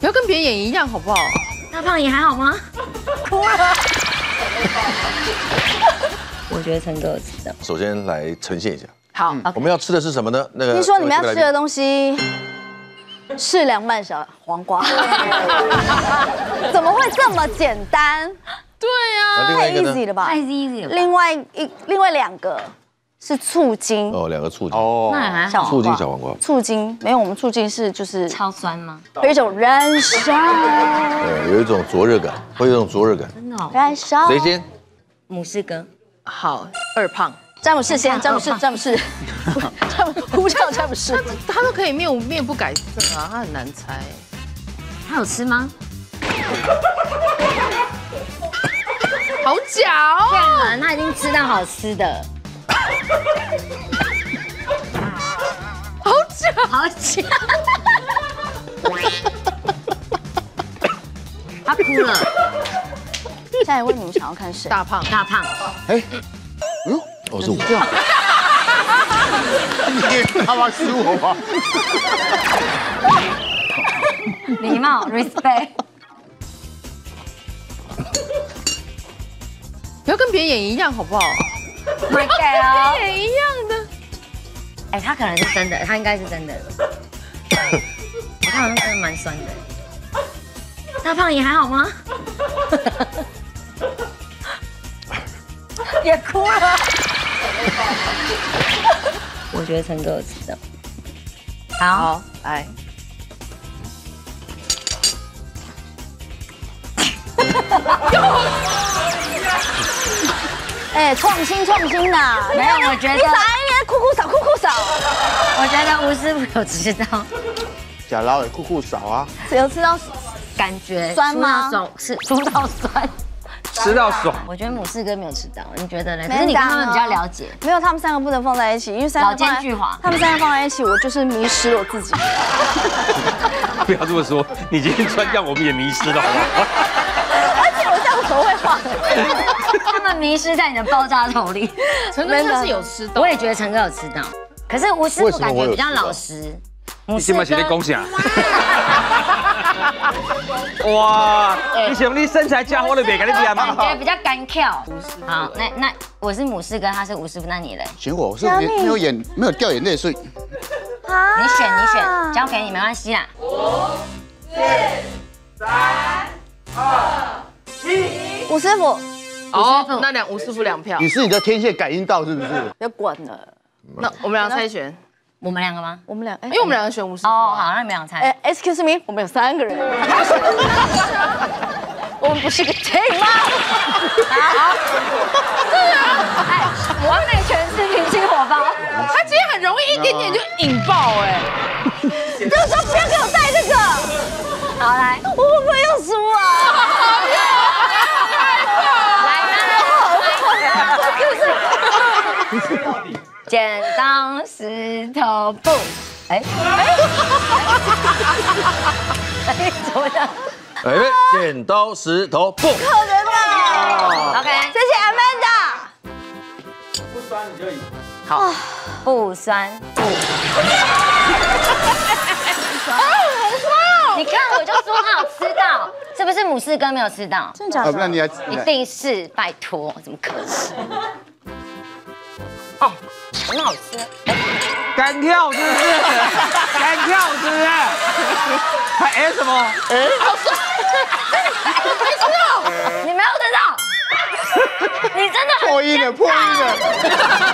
不要跟别人演一样好不好？大胖也还好吗？哭了。我觉得陈哥有吃到。首先来呈现一下，好，我们要吃的是什么呢？那个听说你们要吃的东西是凉拌小黄瓜，怎么会这么简单？对啊，太 easy？了吧太？easy 了。另外一另外两个是醋精，哦，两个醋精，哦那，还好。醋精小黄瓜，醋精没有，我们醋精是就是超酸吗？有一种燃烧，对，有一种灼热感，会有一种灼热感。真的哦。燃烧。谁先？母狮哥，好，二胖，詹姆士先，詹姆士，詹姆士，詹姆呼叫詹姆士。他都可以面无面不改色啊，他很难猜。他有吃吗？好假哦！他已经吃到好吃的。好假！好假。他哭了，下一位你们想要看谁？大胖，大胖。哎，嗯哦，是我。你他妈是我吧！礼貌，respect。不要跟别人演一样好不好？My God！也一样的。哎，他可能是真的，他应该是真的。他好像真的蛮酸的。大胖你还好吗？也哭了。我觉得陈哥有吃到。好，好，来，哎，创新创新呐！没有我觉得你撒一年酷酷扫酷酷扫，我觉得吴师傅 有吃到，假老也酷酷少啊，有吃到感觉酸吗出到手是出到酸。吃到爽。我觉得母四哥没有吃到，你觉得呢？没可是你他们比较哦了解。没有，他们三个不能放在一起，因为三个老奸巨猾他们三个放在一起，我就是迷失了我自己。不要这么说，你今天穿这样我们也迷失了，好不好？而且我这样手会晃。他们迷失在你的爆炸头里。陈哥他是有吃到，我也觉得陈哥有吃到，可是吴师傅感觉比较老实。你今晚是在哥恭喜啊！哇，你想你身材佳，我都别跟你讲感觉嘛。比较干跳。好，那那我是母师哥，他是吴师傅，那你嘞？选我，我是没没有眼没有掉眼泪，所以你选你选，交给你没关系啦。吴师傅，哦，那两吴师傅两票你，是你的天线感应到是不是？要管了，那我们俩猜拳，我们两个吗？我们俩，哎因为我们两个选吴师傅哦，啊。好，那你们俩猜。哎，excuse me，我们有三个人，我们不是个 team 吗？好。哎，完美诠释明星火爆。他今天很容易一点点就引爆哎，就是说不要给我带这个，好来，我会不会又输啊？剪刀石头布，哎哎，哎，怎么样哎，剪刀石头布。可能啊？OK，谢谢 Amanda。不酸你就赢。好不酸不。你看，我就说好吃到，是不是母四哥没有吃到？真的假啊，那的？你还一定是，拜托，怎么可能？哦，很好吃。干跳是不是？干跳是不是？还哎什么？哎，好帅你没有吃到，你真的破音了，破音了。